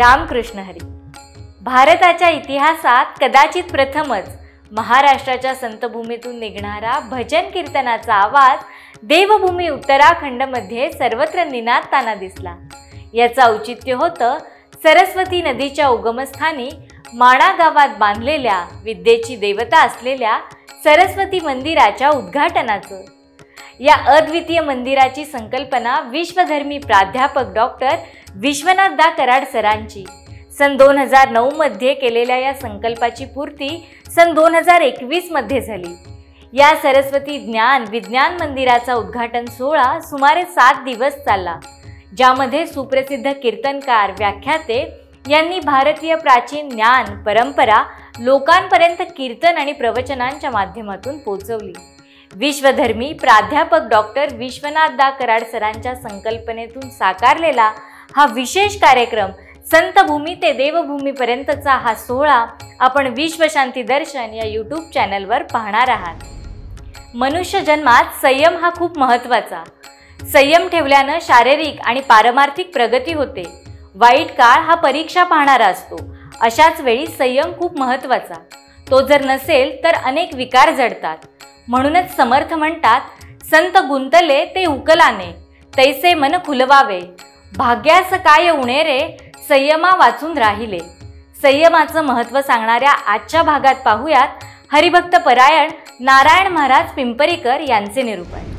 रामकृष्ण हरी. भारताच्या इतिहासात कदाचित प्रथमच महाराष्ट्राच्या संतभूमीतून निघणारा भजन कीर्तनाचा आवाज देवभूमी उत्तराखंडमध्ये सर्वत्र निनादताना दिसला. याचं औचित्य होतं सरस्वती नदीच्या उगमस्थानी माणा गावात बांधलेल्या विद्येची देवता असलेल्या सरस्वती मंदिराच्या उद्घाटनाचं. या अद्वितीय मंदिराची संकल्पना विश्वधर्मी प्राध्यापक डॉक्टर विश्वनाथ दा कराड सरांची. सन दोन हजार नऊमध्ये केलेल्या या संकल्पाची पूर्ती सन दोन हजार एकवीसमध्ये झाली. या सरस्वती ज्ञान विज्ञान मंदिराचा उद्घाटन सोहळा सुमारे सात दिवस चालला ज्यामध्ये सुप्रसिद्ध कीर्तनकार व्याख्याते यांनी भारतीय प्राचीन ज्ञान परंपरा लोकांपर्यंत कीर्तन आणि प्रवचनांच्या माध्यमातून पोचवली. विश्वधर्मी प्राध्यापक डॉक्टर विश्वनाथ दा कराड सरांच्या संकल्पनेतून साकारलेला हा विशेष कार्यक्रम संतभूमी ते देवभूमीपर्यंतचा हा सोहळा आपण विश्वशांती दर्शन या यूट्यूब चॅनलवर पाहणार आहात. मनुष्य जन्मात संयम हा खूप महत्त्वाचा. संयम ठेवल्यानं शारीरिक आणि पारमार्थिक प्रगती होते. वाईट काळ हा परीक्षा पाहणारा असतो. अशाच वेळी संयम खूप महत्त्वाचा. तो जर नसेल तर अनेक विकार जडतात म्हणूनच समर्थ म्हणतात संत गुंतले ते उकलाने तैसे मन खुलवावे. भाग्यास काय उणेरे संयमा वाचून राहिले. संयमाचं महत्त्व सांगणाऱ्या आजच्या भागात पाहूयात हरिभक्त परायण नारायण महाराज पिंपरीकर यांचे निरूपण.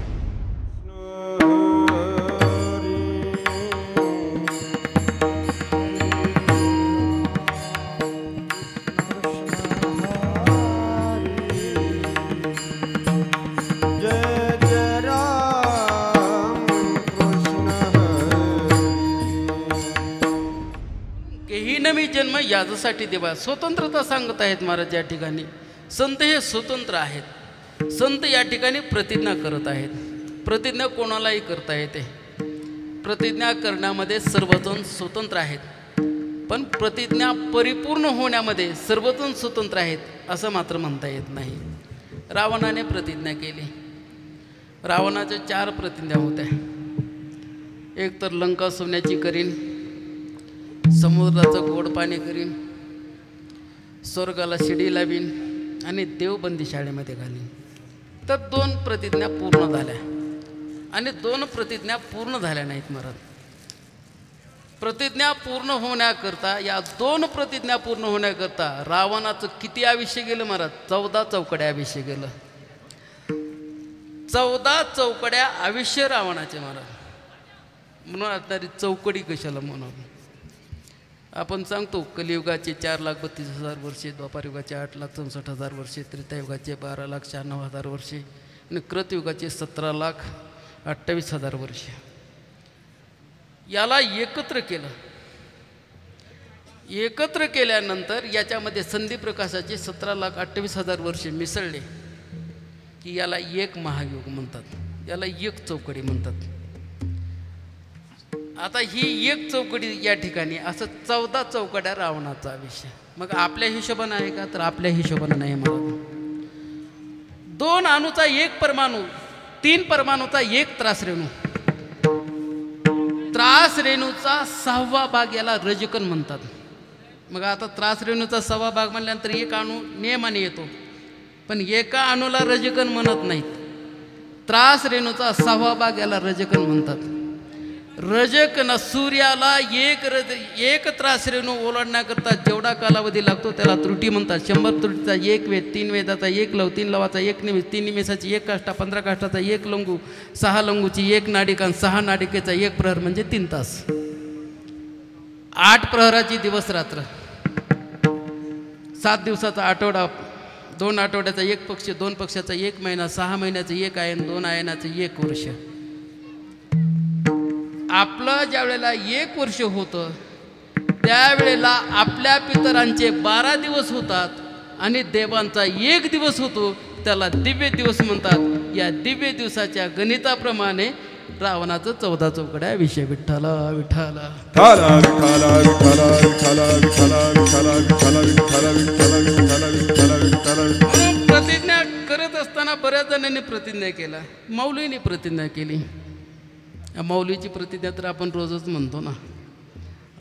मग जन्म देवा स्वतंत्रता सांगत आहेत महाराज या ठिकाणी. संत हे स्वतंत्र आहेत. संत या ठिकाणी प्रतिज्ञा करत आहेत. प्रतिज्ञा कोणालाही करता येते. प्रतिज्ञा करण्यामध्ये सर्वजण स्वतंत्र आहेत. पण प्रतिज्ञा परिपूर्ण होण्यामध्ये सर्वजण स्वतंत्र आहेत असं मात्र म्हणता येत नाही. रावणाने प्रतिज्ञा केली. रावणाच्या चार प्रतिज्ञा होत्या. एक तर लंका सोन्याची करीन समुद्राचं गोड पाणी करीन स्वर्गाला शिडी लावीन आणि देवबंदी शाळेमध्ये घालीन. तर दोन प्रतिज्ञा पूर्ण झाल्या. आणि दोन प्रतिज्ञा पूर्ण झाल्या नाहीत महाराज प्रतिज्ञा पूर्ण होण्याकरता या दोन प्रतिज्ञा पूर्ण होण्याकरता रावणाचं किती आयुष्य गेलं महाराज चौदा चौकड्या आयुष्य गेलं. चौदा चौकड्या आयुष्य रावणाचे महाराज म्हणून असणारी चौकडी कशाला म्हणून आपण सांगतो कलियुगाचे चार लाख बत्तीस हजार वर्षे द्वापारयुगाचे आठ लाख चौसष्ट हजार वर्षे त्रेतायुगाचे बारा लाख शहाण्णव हजार वर्षे आणि कृतयुगाचे सतरा लाख अठ्ठावीस हजार वर्षे. याला एकत्र केलं. एकत्र केल्यानंतर याच्यामध्ये संधी प्रकाशाचे सतरा लाख अठ्ठावीस हजार वर्षे मिसळले की याला एक महायुग म्हणतात. याला एक चौकडी म्हणतात. आता ही एक चौकडी या ठिकाणी असं चौदा चौकड्या रावणाचा विषय. मग आपल्या हिशोबानं आहे का? तर आपल्या हिशोबानं नाही मला दोन अणूचा एक परमाणू तीन परमाणूचा एक त्रास रेणू. त्रास रेणूचा सहावा भाग याला रजकन म्हणतात. मग आता त्रास रेणूचा सहावा भाग म्हणल्यानंतर एक अणू नियमाने येतो. पण एका अणूला रजकन म्हणत नाहीत. त्रास रेणूचा सहावा भाग याला रजकन म्हणतात. रजकन सूर्याला एक रज एक त्रास रेणू ओलांडण्याकरता जेवढा कालावधी लागतो त्याला त्रुटी म्हणतात. शंभर त्रुटीचा एक वेद तीन वेदाचा एक लव तीन लवाचा एक निमिष तीन निमिषाची एक काष्टा पंधरा काष्टाचा एक लंगू सहा लंगूची एक नाडिका आणि सहा नाडिकेचा एक प्रहर म्हणजे तीन तास. आठ प्रहराची दिवस रात्र. सात दिवसाचा आठवडा दोन आठवड्याचा एक पक्ष दोन पक्षाचा एक महिना सहा महिन्याचं एक आयन दोन आयनाचं एक वर्ष. आपलं ज्या वेळेला एक वर्ष होतं त्यावेळेला आपल्या पितरांचे बारा दिवस होतात आणि देवांचा एक दिवस होतो त्याला दिव्य दिवस म्हणतात या दिव्य दिवसाच्या गणिताप्रमाणे रावणाचं चौदा चौकड्या विषय विठ्ठल विठाला प्रतिज्ञा करत असताना बऱ्याच जणांनी प्रतिज्ञा केला माऊलीने प्रतिज्ञा केली मौलीची प्रतिज्ञा तर आपण रोजच म्हणतो ना.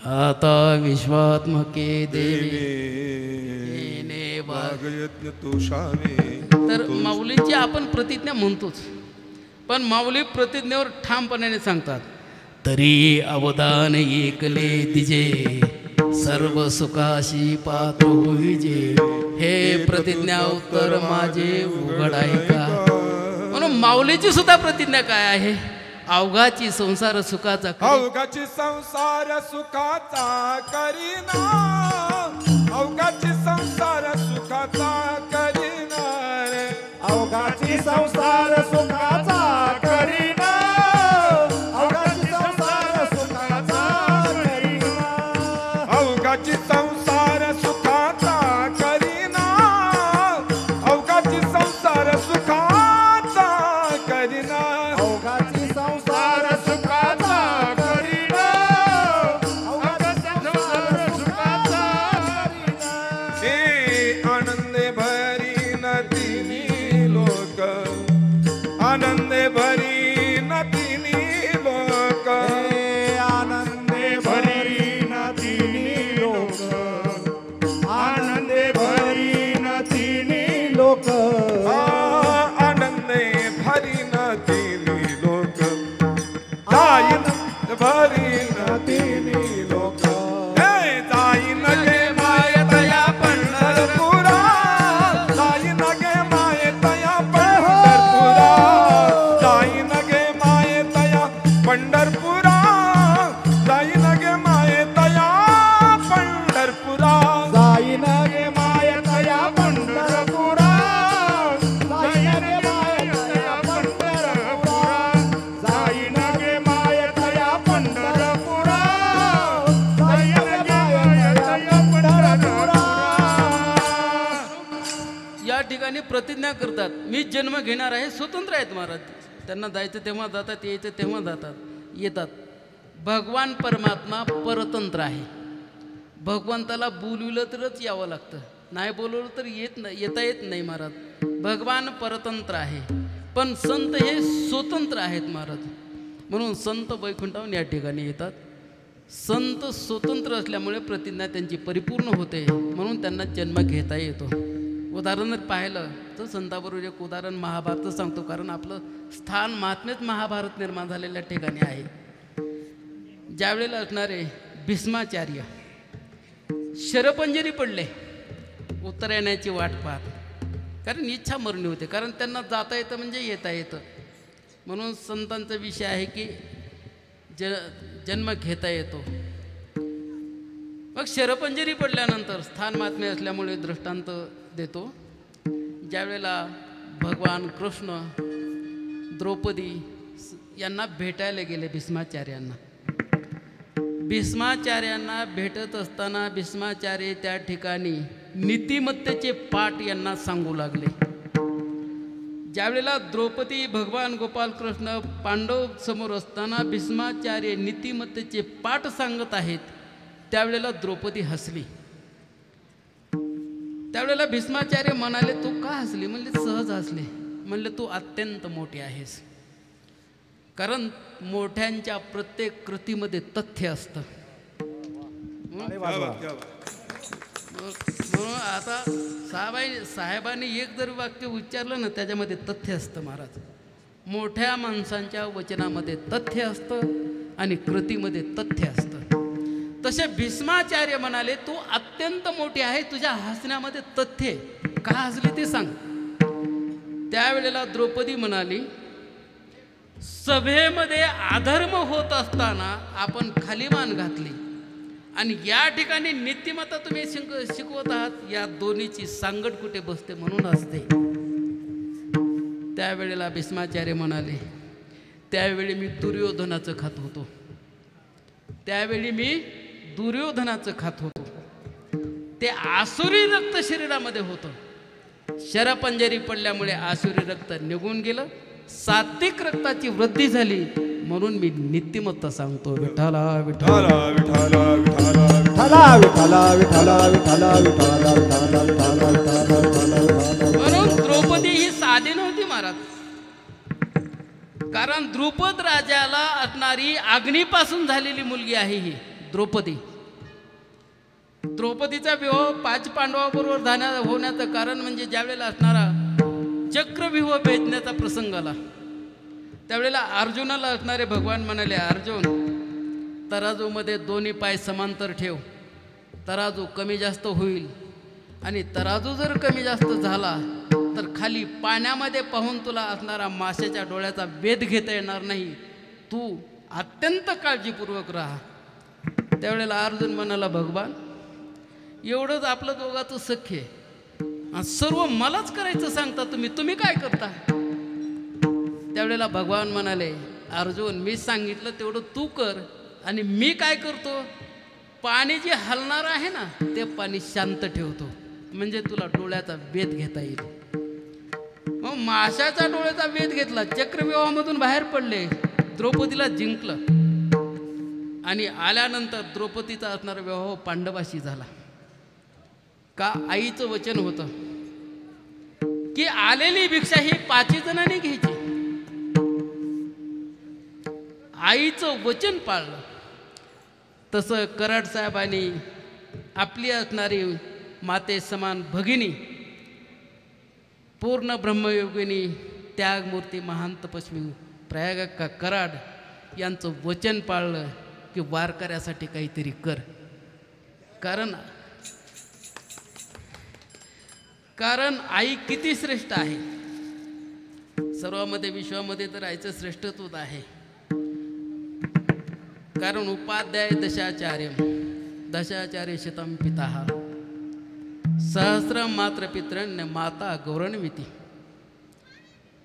आता विश्वात्मके देवी. तर माऊलींची आपण प्रतिज्ञा म्हणतोच. पण माऊली प्रतिज्ञेवर ठामपणाने सांगतात तरी अवदान ऐकले तिजे सर्व सुखाशी पात्र होईजे. हे प्रतिज्ञा उत्तर माझे उघड ऐका म्हणून माऊलीची सुद्धा प्रतिज्ञा काय आहे? अवघाची संसार सुखाचा अवघाची संसार सुखाचा करीना. अवघाची त्यांना जायचं तेव्हा जातात यायचं तेव्हा जातात येतात. भगवान परमात्मा परतंत्र आहे. भगवंताला बोलविलं तरच यावं लागतं. नाही बोलवलं तर येत नाही येता येत नाही महाराज. भगवान परतंत्र आहे. पण संत हे स्वतंत्र आहेत महाराज. म्हणून संत वैकुंठाहून या ठिकाणी येतात. संत स्वतंत्र असल्यामुळे प्रतिज्ञा त्यांची परिपूर्ण होते. म्हणून त्यांना जन्म घेता येतो. उदाहरण जर पाहिलं तर संताबरोबर एक उदाहरण महाभारत सांगतो कारण आपलं स्थान महात्मेच महाभारत निर्माण झालेल्या ठिकाणी आहे. ज्यावेळेला असणारे भीष्माचार्य शरपंजरी पडले उत्तर येण्याची वाट पाहत. कारण इच्छा मरणी होते कारण त्यांना जाता येतं म्हणजे येता येतं. म्हणून संतांचा विषय आहे की ज जन्म घेता येतो. मग शरपंजरी पडल्यानंतर स्थान महात्मे असल्यामुळे दृष्टांत देतो. ज्यावेळेला भगवान कृष्ण द्रौपदी यांना भेटायला गेले भीष्माचार्यांना. भीष्माचार्यांना भेटत असताना भीष्माचार्य त्या ठिकाणी नीतिमत्तेचे पाठ यांना सांगू लागले. ज्यावेळेला द्रौपदी भगवान गोपालकृष्ण पांडव समोर असताना भीष्माचार्य नीतिमत्तेचे पाठ सांगत आहेत त्यावेळेला द्रौपदी हसली. त्यावेळेला भीष्माचार्य म्हणाले तू का हसली? म्हणले सहज हसले. म्हणले तू अत्यंत मोठी आहेस. कारण मोठ्यांच्या प्रत्येक कृतीमध्ये तथ्य असतं. म्हणून आता साहेबाई साहेबांनी एक जर वाक्य उच्चारलं ना त्याच्यामध्ये तथ्य असतं महाराज. मोठ्या माणसांच्या वचनामध्ये तथ्य असतं आणि कृतीमध्ये तथ्य असतं. तसे भीष्माचार्य म्हणाले तू अत्यंत मोठी आहे तुझ्या हसण्यामध्ये तथ्य का हसली ते सांग. त्यावेळेला द्रौपदी म्हणाली सभेमध्ये अधर्म होत असताना आपण खालीमान घातली आणि या ठिकाणी नीतिमत्ता तुम्ही शिक शिकवत आहात या दोन्हीची सांगड कुठे बसते म्हणून असते त्यावेळेला भीष्माचार्य म्हणाले त्यावेळी मी दुर्योधनाचं खात होतो. त्यावेळी मी दुर्योधनाचं खात होतो ते आसुरी रक्त शरीरामध्ये होतं शरपंजरी पडल्यामुळे आसुरी रक्त निघून गेलं सात्विक रक्ताची वृद्धी झाली म्हणून मी नीतिमत्ता सांगतो विठाला विठाला विठाला विठाला विठाला विठला विठला विठला विठला विठला विठला विठला विठला विठला म्हणून द्रौपदी ही साधी नव्हती महाराज कारण द्रुपद राजाला असणारी अग्नीपासून झालेली मुलगी आहे ही द्रौपदी. द्रौपदीचा विवाह पाच पांडवाबरोबर जाण्या होण्याचं कारण म्हणजे ज्यावेळेला असणारा चक्रव्यूह भेदण्याचा प्रसंग आला. त्यावेळेला अर्जुनाला असणारे भगवान म्हणाले अर्जुन तराजूमध्ये दोन्ही पाय समांतर ठेव. तराजू कमी जास्त होईल आणि तराजू जर कमी जास्त झाला तर खाली पाण्यामध्ये पाहून तुला असणारा माशाच्या डोळ्याचा वेध घेता येणार नाही. तू अत्यंत काळजीपूर्वक राहा. त्यावेळेला अर्जुन म्हणाला भगवान एवढंच आपलं दोघाचं सख्य आहे. सर्व मलाच करायचं सांगता तुम्ही तुम्ही काय करता? त्यावेळेला भगवान म्हणाले अर्जुन मी सांगितलं तेवढं तू कर आणि मी काय करतो? पाणी जे हलणार आहे ना ते पाणी शांत ठेवतो. म्हणजे तुला डोळ्याचा वेध घेता येईल. मग माशाचा डोळ्याचा वेध घेतला चक्रव्यूहामधून बाहेर पडले. द्रौपदीला जिंकलं. आणि आल्यानंतर द्रौपदीचा असणारा विवाह पांडवाशी झाला. का आईचं वचन होतं? की आलेली भिक्षा ही पाचही जणांनी घ्यायची. आईचं वचन पाळलं. तसं कराड साहेबांनी आपली असणारी माते समान भगिनी पूर्ण ब्रह्मयोगिनी त्यागमूर्ती महान तपस्वी प्रयाग का कराड यांचं वचन पाळलं. की वारकऱ्यासाठी काहीतरी कर. कारण कारण आई किती श्रेष्ठ आहे? सर्वामध्ये विश्वामध्ये तर आईचं श्रेष्ठत्वच आहे. कारण उपाध्याय दशाचार्य दशाचार्य शतम पिता सहस्र मात्र पितृण्य माता गौरणविती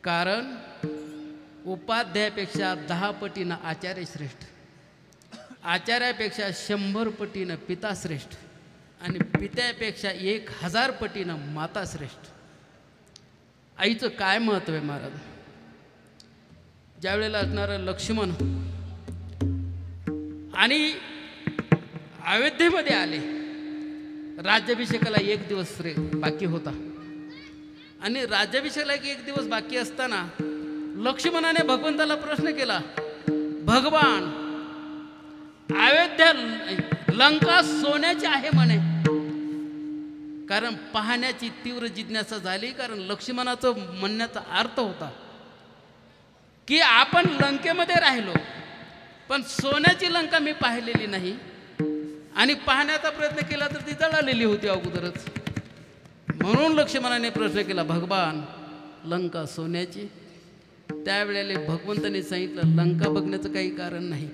कारण उपाध्यायापेक्षा दहा पटीनं आचार्य श्रेष्ठ. आचार्यापेक्षा शंभर पटीनं पिता श्रेष्ठ आणि पित्यापेक्षा एक हजार पटीनं माता श्रेष्ठ. आईचं काय महत्त्व आहे महाराज? ज्यावेळेला असणारं लक्ष्मण आणि अयोध्येमध्ये आले राज्याभिषेकाला एक दिवस रे बाकी होता. आणि राज्याभिषेकाला एक दिवस बाकी असताना लक्ष्मणाने भगवंताला प्रश्न केला भगवान अयोध्या लंका सोन्याची आहे म्हणे. कारण पाहण्याची तीव्र जिज्ञासा झाली कारण लक्ष्मणाचं म्हणण्याचा अर्थ होता की आपण लंकेमध्ये राहिलो पण सोन्याची लंका मी पाहिलेली नाही आणि पाहण्याचा प्रयत्न केला तर ती जळालेली होती अगोदरच. म्हणून लक्ष्मणाने प्रश्न केला भगवान लंका सोन्याची? त्यावेळेला भगवंताने सांगितलं लंका बघण्याचं काही कारण नाही.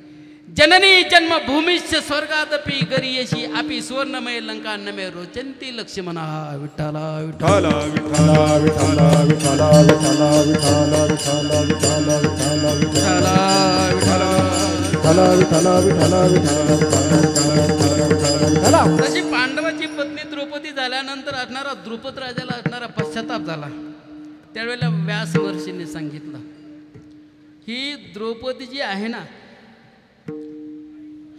जननी जन्मभूमीश्च स्वर्गादपि गरीयशी अपि सुवर्णमय लंका नमे रोचंती लक्ष्मणा विठ्ठला विठ्ठल विठ्ठला विठ्ठला विठ्ठला विठ्ठला विठ्ठला विठ्ठला विठ्ठला विठ्ठला विठ्ठला विठ्ठला विठ्ठला विठ्ठला विठ्ठला विठ्ठला विठ्ठला विठ्ठला तशी पांडवाची पत्नी द्रौपदी झाल्यानंतर असणारा द्रुपद राजाला असणारा पश्चाताप झाला त्यावेळेला व्यास महर्षींनी सांगितलं ही द्रौपदी जी आहे ना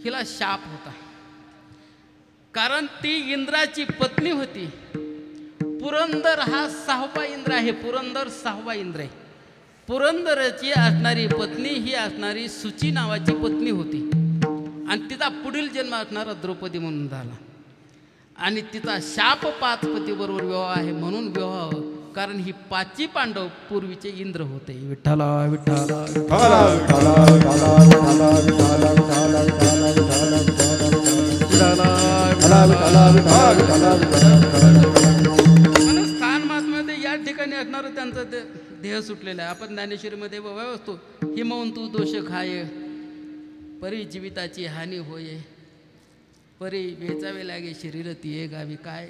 हिला शाप होता. कारण ती इंद्राची पत्नी होती. पुरंदर हा सहावा इंद्र आहे. पुरंदर सहावा इंद्र आहे. पुरंदरची असणारी पत्नी ही असणारी सुची नावाची पत्नी होती. आणि तिचा पुढील जन्म असणारा द्रौपदी म्हणून झाला. आणि तिचा शाप पाचपतीबरोबर विवाह आहे. म्हणून विवाह कारण ही पाचवी पांडव पूर्वीचे इंद्र होते विठ्ठला स्थान महात्म्यामध्ये या ठिकाणी असणार त्यांचं ते देह सुटलेलं आहे आपण ज्ञानेश्वरीमध्ये बघा असतो हिमवून तू दोष खाय परी जीविताची हानी होय परी वेचावे लागे शरीर तिये गावी काय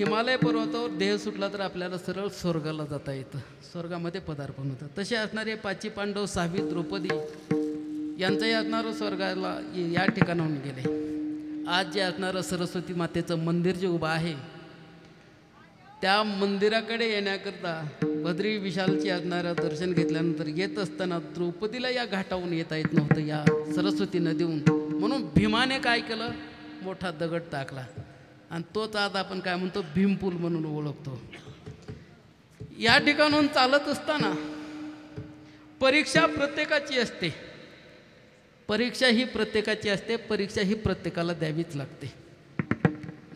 हिमालय पर्वतावर देह सुटला तर आपल्याला सरळ स्वर्गाला जाता येतं. स्वर्गामध्ये पदार्पण होतं. तसे असणारे पाची पांडव सहावी द्रौपदी यांचंही असणारं स्वर्गाला या ठिकाणाहून गेले. आज जे असणारं सरस्वती मातेचं मंदिर जे उभं आहे त्या मंदिराकडे येण्याकरता बद्री विशालची असणारं दर्शन घेतल्यानंतर येत असताना द्रौपदीला या घाटाहून येता येत नव्हतं. या सरस्वती नदीहून. म्हणून भीमाने काय केलं? मोठा दगड टाकला. आणि तोच आज आपण काय म्हणतो भीमपूल म्हणून ओळखतो. या ठिकाणून चालत असताना परीक्षा प्रत्येकाची असते. परीक्षा ही प्रत्येकाची असते परीक्षा ही प्रत्येकाला द्यावीच लागते.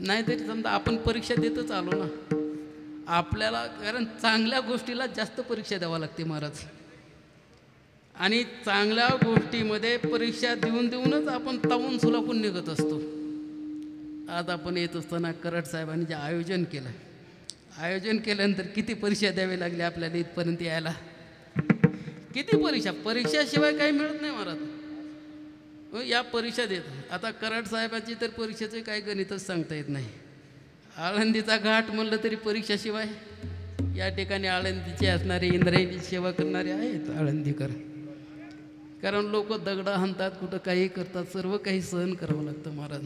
नाहीतरी समजा आपण परीक्षा देतच आलो ना आपल्याला कारण चांगल्या गोष्टीला जास्त परीक्षा द्यावा लागते महाराज. आणि चांगल्या गोष्टीमध्ये परीक्षा देऊन देऊनच आपण तावून सुलापून निघत असतो. आज आपण येत असताना कराड साहेबांनी जे आयोजन केलं आयोजन केल्यानंतर किती परीक्षा द्यावी लागली आपल्याला इथपर्यंत यायला? किती परीक्षा? परीक्षाशिवाय काही मिळत नाही महाराज. हो, या परीक्षा देत. आता कराड साहेबाची तर परीक्षेचं काही गणितच सांगता येत नाही. आळंदीचा घाट म्हणलं तरी परीक्षाशिवाय या ठिकाणी आळंदीचे असणारे इंद्रायणी सेवा करणारे आहेत आळंदीकर. कारण लोक दगडा हाणतात कुठं काही करतात सर्व काही सहन करावं लागतं महाराज.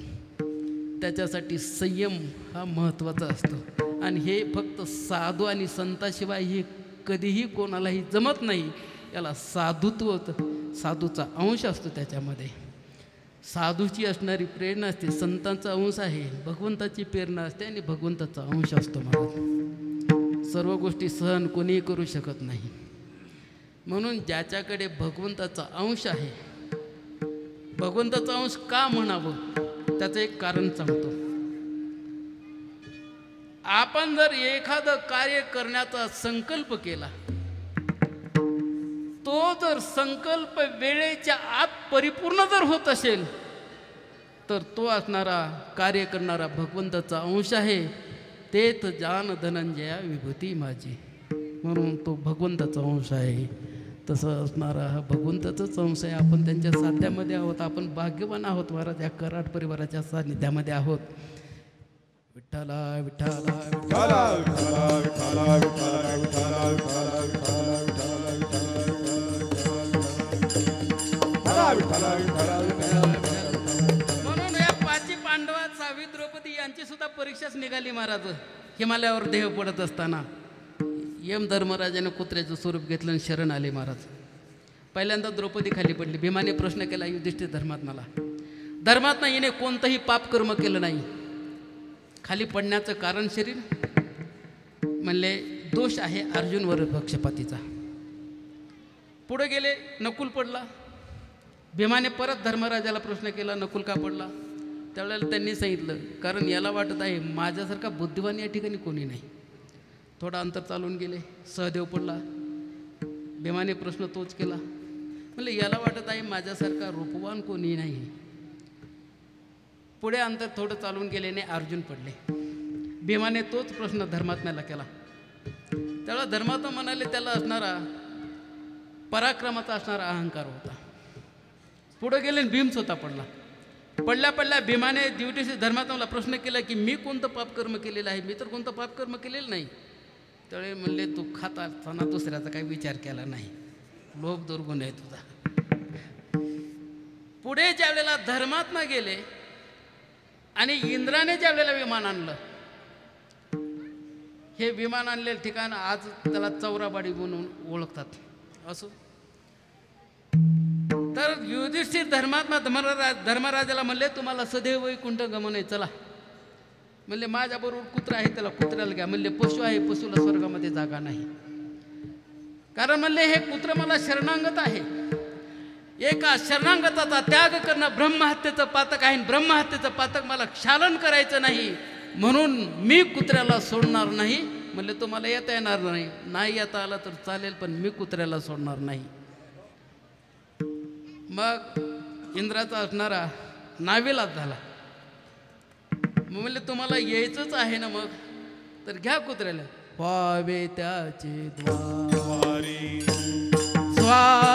त्याच्यासाठी संयम हा महत्त्वाचा असतो. आणि हे फक्त साधू आणि संताशिवाय हे कधीही कोणालाही जमत नाही. याला साधुत्व साधूचा अंश असतो त्याच्यामध्ये. साधूची असणारी प्रेरणा असते. संतांचा अंश आहे. भगवंताची प्रेरणा असते आणि भगवंताचा अंश असतो मला सर्व गोष्टी सहन कोणीही करू शकत नाही. म्हणून ज्याच्याकडे भगवंताचा अंश आहे भगवंताचा अंश का म्हणावं? त्याचं एक कारण सांगतो. आपण जर एखादं कार्य करण्याचा संकल्प केला तो जर संकल्प वेळेच्या आत परिपूर्ण जर होत असेल तर तो असणारा कार्य करणारा भगवंताचा अंश आहे तेच जान धनंजया विभूती माझी. म्हणून तो भगवंताचा अंश आहे. तसं असणारा हा भगवंताचाच अंश आहे. आपण त्यांच्या साध्यामध्ये आहोत. आपण भाग्यवान आहोत महाराज. या कराड परिवाराच्या सान्निध्यामध्ये आहोत. विठ्ठला विठ्ठला विठ्ठला विठ्ठला विठ्ठला विठ्ठला विठ्ठला विठ्ठला विठ्ठला विठ्ठला विठ्ठला विठ्ठला म्हणून या पाची पांडवा सावी द्रौपदी यांची सुद्धा परीक्षाच निघाली महाराज. हिमालयावर देह पडत असताना. यम धर्मराजाने कुत्र्याचं स्वरूप घेतलं आणि शरण आले महाराज. पहिल्यांदा द्रौपदी खाली पडली. भीमाने प्रश्न केला युधिष्ठिर धर्मात्माला धर्मात्मा हिने कोणतंही पाप कर्म केलं नाही. खाली पडण्याचं कारण शरीर म्हणले दोष आहे अर्जुनवर पक्षपातीचा पुढे गेले नकुल पडला. भीमाने परत धर्मराजाला प्रश्न केला नकुल का पडला? त्यावेळेला त्यांनी सांगितलं कारण याला वाटत आहे माझ्यासारखा बुद्धिवान या ठिकाणी कोणी नाही. थोडा अंतर चालून गेले. सहदेव पडला. भीमाने प्रश्न तोच केला. म्हणजे याला वाटत आहे माझ्यासारखा रूपवान कोणी नाही पुढे अंतर थोडं चालून गेल्याने अर्जुन पडले. भीमाने तोच प्रश्न धर्मात्म्याला केला. त्याला धर्मात्मा म्हणाले त्याला असणारा पराक्रमाचा असणारा अहंकार होता. पुढे गेले आणि भीम स्वतः पडला. पडल्या पडल्या भीमाने दिवटीशी धर्मात्माला प्रश्न केला की मी कोणतं पापकर्म केलेलं आहे? मी तर कोणतं पापकर्म केलेलं नाही. त्यावेळी म्हणले तू खाता असताना दुसऱ्याचा काही विचार केला नाही. लोभ दुर्गुण आहे तुझा. पुढे ज्या वेळेला धर्मात्मा गेले आणि इंद्राने ज्या वेळेला विमान आणलं हे विमान आणलेलं ठिकाण आज त्याला चौराबाडी म्हणून ओळखतात. असो. तर युधिष्ठिर धर्मात्मा धर्मराज धर्मराजाला म्हणले तुम्हाला सदैव वैकुंठ गमन आहे चला. म्हणले माझ्याबरोबर कुत्रा आहे त्याला कुत्र्याला घ्या. म्हणले पशु आहे पशुला स्वर्गामध्ये जागा नाही. कारण म्हणले हे कुत्र मला शरणांगत आहे. एका शरणांगताचा त्याग करणं ब्रह्महत्येचं पातक आहे आणि ब्रह्महत्येचं पातक मला क्षालन करायचं नाही. म्हणून मी कुत्र्याला सोडणार नाही. म्हणले तुम्हाला येता येणार नाही. नाही येता आला तर चालेल पण मी कुत्र्याला सोडणार नाही. मग इंद्राचा असणारा नावेलाच झाला. मग म्हणले तुम्हाला यायचंच आहे ना मग? तर घ्या कुत्र्याला. व्हावे त्याचे द्वार. स्वानयाती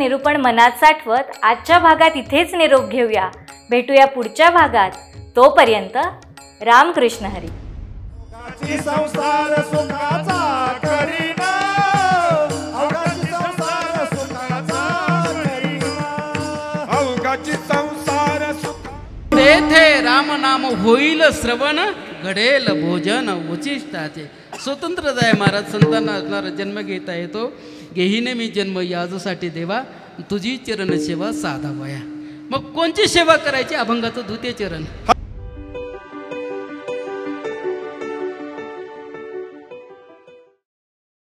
निरूपण मनात साठवत आजच्या भागात इथेच निरोप घेऊया. भेटूया पुढच्या भागात. तोपर्यंत रामकृष्ण हरी. अवघाची संसार सुखाचा करीना. अवघाची संसार सुखाचा करीना. अवघाची संसार सुख तेथे रामनाम होईल श्रवण घडेल भोजन उचिष्टाचे. स्वतंत्रदाय महाराज संतांना असणारा जन्म घेता येतो. घेईने मी जन्म याजसाठी देवा तुझी चरण सेवा साधा वया मग कोणची सेवा करायची? अभंगाचं द्वितीय चरण.